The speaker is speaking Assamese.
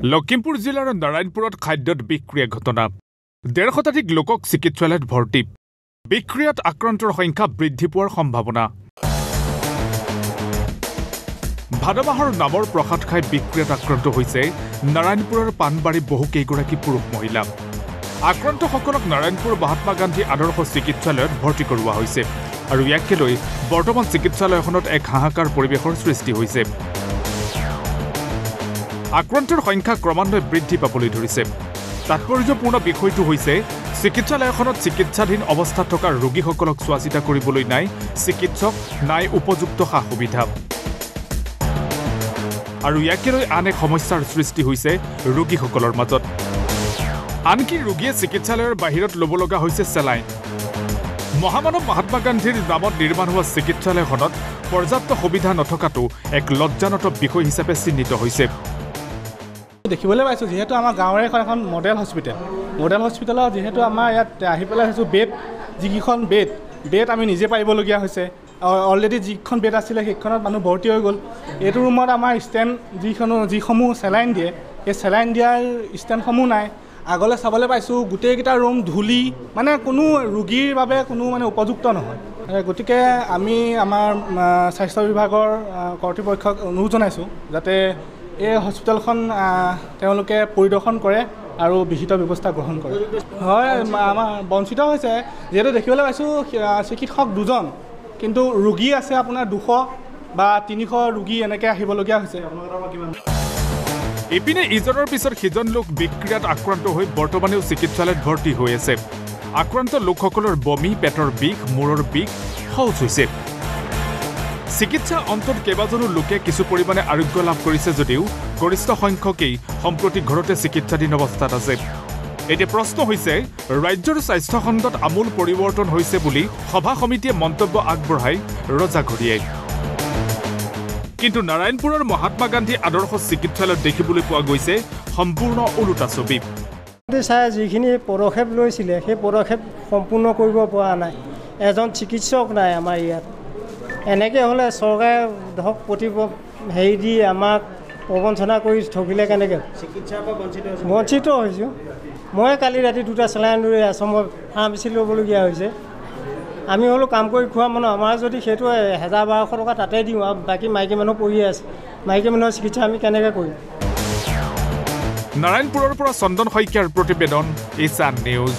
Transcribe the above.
লখিমপুৰ জিলাৰ নাৰায়ণপুৰত খাদ্যত বিষক্ৰিয়া ঘটনা। ডেৰ শতাধিক লোকক চিকিৎসালয়ত ভৰ্তি। বিষক্ৰিয়াত আক্ৰান্তৰ সংখ্যা বৃদ্ধি পোৱাৰ সম্ভাৱনা। ভাদ মাহৰ নামৰ প্ৰসাদ খাই বিষক্ৰিয়াত আক্ৰান্ত হৈছে নাৰায়ণপুৰৰ পাণবাৰীৰ বহুকেইগৰাকী পুৰুষ মহিলা। আক্ৰান্তসকলক নাৰায়ণপুৰ মহাত্মা গান্ধী আদৰ্শ চিকিৎসালয়ত ভৰ্তি কৰোৱা হৈছে। আৰু ইয়াকে লৈ বৰ্তমান চিকিৎসালয়খনত এক হাহাকাৰ পৰিৱেশৰ সৃষ্টি হৈছে। আক্ৰান্তৰ সংখ্যা ক্ৰমান্বয়ে বৃদ্ধি পাবলৈ ধৰিছে। তাৎপৰ্যপূৰ্ণ বিষয়টো হৈছে চিকিৎসালয়খনত চিকিৎসাধীন অৱস্থাত থকা ৰোগীসকলক চোৱা চিতা কৰিবলৈ নাই চিকিৎসক নাই উপযুক্ত সা সুবিধা। আৰু ইয়াকে লৈ আন এক সমস্যাৰ সৃষ্টি হৈছে ৰোগীসকলৰ মাজত। আনকি ৰোগীয়ে চিকিৎসালয়ৰ বাহিৰত ল'ব লগা হৈছে চেলাইন। মহামানৱ মহাত্মা গান্ধীৰ নামত নিৰ্মাণ হোৱা চিকিৎসালয়খনত পৰ্যাপ্ত সুবিধা নথকাটো এক লজ্জানত বিষয় হিচাপে চিহ্নিত হৈছে। দেখিবলৈ পাইছোঁ যিহেতু আমাৰ গাঁৱৰে এখন এখন মডেল হস্পিটেল মডেল হস্পিটেলত যিহেতু আমাৰ ইয়াত আহি পেলাই চাইছোঁ বেড যিকেইখন বেড বেড আমি নিজে পাৰিবলগীয়া হৈছে। অলৰেডি যিখন বেড আছিলে সেইখনত মানুহ ভৰ্তি হৈ গ'ল। এইটো ৰুমত আমাৰ ষ্টেণ্ড যিখনো যিসমূহ চেলাইন দিয়ে সেই চেলাইন দিয়াৰ ষ্টেণ্ডসমূহ নাই। আগলৈ চাবলৈ পাইছোঁ গোটেইকেইটা ৰুম ধূলি মানে কোনো ৰোগীৰ বাবে কোনো মানে উপযুক্ত নহয়। গতিকে আমি আমাৰ স্বাস্থ্য বিভাগৰ কৰ্তৃপক্ষক অনুৰোধ জনাইছোঁ যাতে এই হস্পিটেলখন তেওঁলোকে পৰিদৰ্শন কৰে আৰু বিহিত ব্যৱস্থা গ্ৰহণ কৰে। হয় আমাৰ বঞ্চিত হৈছে। যিহেতু দেখিবলৈ পাইছোঁ চিকিৎসক দুজন কিন্তু ৰোগী আছে আপোনাৰ দুশ বা তিনিশ ৰোগী এনেকৈ আহিবলগীয়া হৈছে। ইপিনে ইজনৰ পিছত সিজন লোক বিক্ৰিয়াত আক্ৰান্ত হৈ বৰ্তমানেও চিকিৎসালয়ত ভৰ্তি হৈ আছে। আক্ৰান্ত লোকসকলৰ বমি পেটৰ বিষ মূৰৰ বিষ শৌচ হৈছে। চিকিৎসা অন্তত কেইবাজনো লোকে কিছু পৰিমাণে আৰোগ্য লাভ কৰিছে যদিও গৰিষ্ঠ সংখ্যকেই সম্প্ৰতি ঘৰতে চিকিৎসাধীন অৱস্থাত আছে। এতিয়া প্ৰশ্ন হৈছে ৰাজ্যৰ স্বাস্থ্য খণ্ডত আমূল পৰিৱৰ্তন হৈছে বুলি সভা সমিতিয়ে মন্তব্য আগবঢ়াই ৰজা ঘৰিয়াই কিন্তু নাৰায়ণপুৰৰ মহাত্মা গান্ধী আদৰ্শ চিকিৎসালয়ত দেখিবলৈ পোৱা গৈছে সম্পূৰ্ণ ওলোটা ছবি। চাই যিখিনি পদক্ষেপ লৈছিলে সেই পদক্ষেপ সম্পূৰ্ণ কৰিব পৰা নাই। এজন চিকিৎসক নাই আমাৰ ইয়াত। এনেকৈ হ'লে চৰকাৰে ধৰক প্ৰতি হেৰি দি আমাক প্ৰবঞ্চনা কৰি ঠগিলে কেনেকৈ? চিকিৎসাৰ পৰা বঞ্চিত বঞ্চিত হৈছোঁ। মই কালি ৰাতি দুটা চেলাইন লৈ আছোঁ মই ফাৰ্মাচী ল'বলগীয়া হৈছে। আমি হ'লেও কাম কৰি খোৱা মানুহ আমাৰ যদি সেইটো হেজাৰ বাৰশ টকা তাতে দিওঁ আৰু বাকী মাইকী মানুহ পৰিয়ে আছে মাইকী মানুহৰ চিকিৎসা আমি কেনেকৈ কৰিম? নাৰায়ণপুৰৰ পৰা চন্দন শইকীয়াৰ প্ৰতিবেদন ইছান নিউজ।